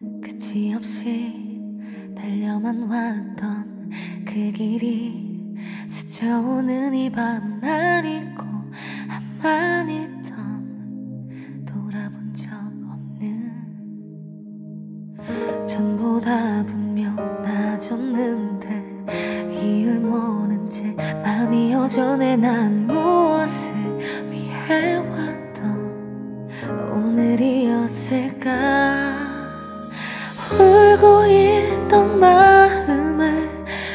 끝이 없이 달려만 왔던 그 길이 스쳐오는 이밤난 잊고 한만 있던 돌아본 적 없는 전보다 분명 나아졌는데 이유를 모른 채 마음이 여전해 난 무엇을 위해 왔던 오늘이었을까 울고 있던 마음에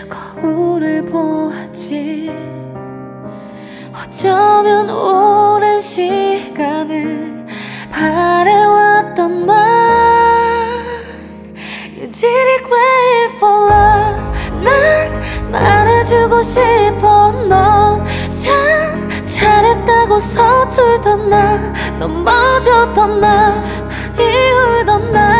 거울을 보았지. 어쩌면 오랜 시간을 바래왔던 말. You did it great for love. 난 말해주고 싶어 넌 참 잘했다고 서툴던 나. 넘어졌던 나. 많이 울던 나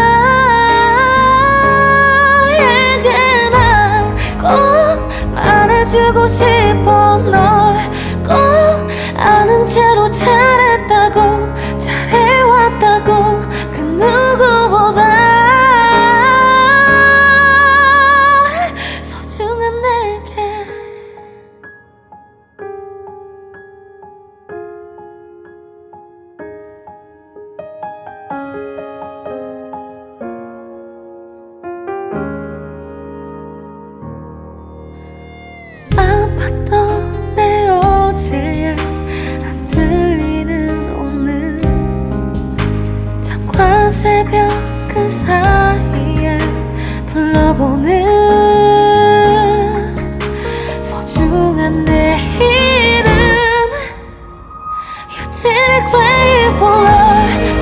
이름